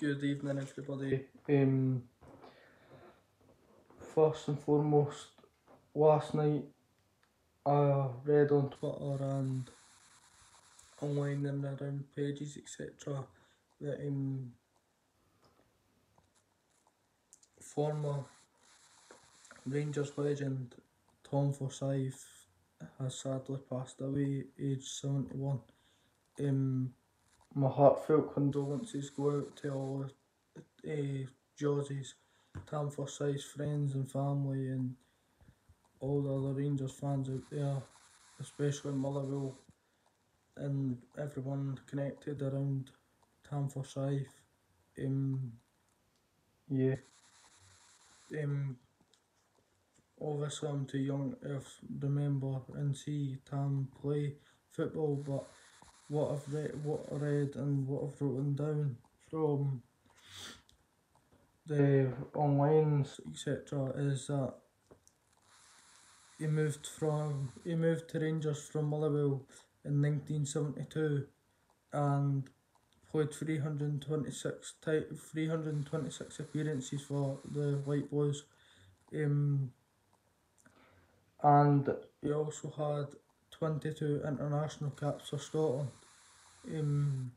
Good evening, everybody. Um, first and foremost, last night I read on Twitter and online and around pages, etc., that um, former Rangers legend Tom Forsyth has sadly passed away, aged 71. Um, my heartfelt condolences go out to all uh, Josie's, Tom Forsyth's friends and family, and all the other Rangers fans out there, especially Motherwell, and everyone connected around Tom Forsyth. Um, yeah. Um, obviously, I'm too young to remember and see Tam play football, but what I've read, what I read, and what I've written down from the online etc. is that he moved from he moved to Rangers from Motherwell in 1972 and played 326 ty- 326 appearances for the Light Blues. Um, and he also had 22 international caps for Scotland. Um,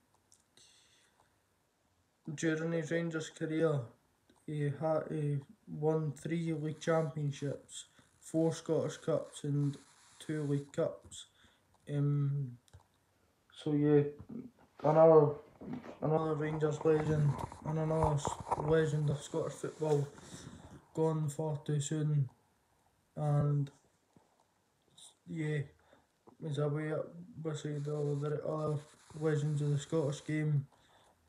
during his Rangers career, he had he won three league championships, four Scottish Cups, and two League Cups. Um, so yeah, another another Rangers legend and another legend of Scottish football gone far too soon, and yeah, he's away up beside all the other legends of the Scottish game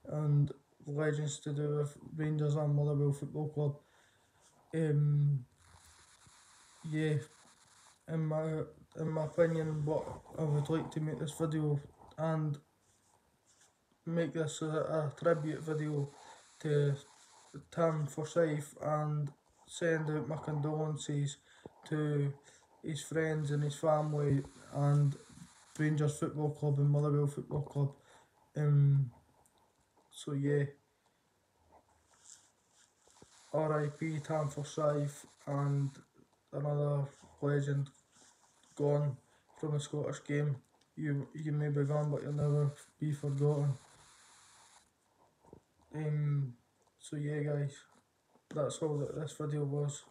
and legends to do with Rangers and Motherwell Football Club. Um, yeah, in my in my opinion, what I would like to make this video and make this a, a tribute video to Tam Forsyth and send out my condolences to his friends and his family and Rangers Football Club and Motherwell Football Club. Um, so yeah. R.I.P. Tam Forsyth and another legend gone from the Scottish game. You you may be gone, but you'll never be forgotten. Um. So yeah, guys, that's all that this video was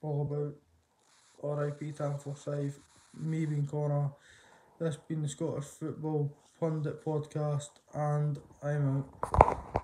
all about. R.I.P. for Forsyth, me being Connor, this been the Scottish Football Pundit Podcast, and I'm out.